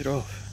it off.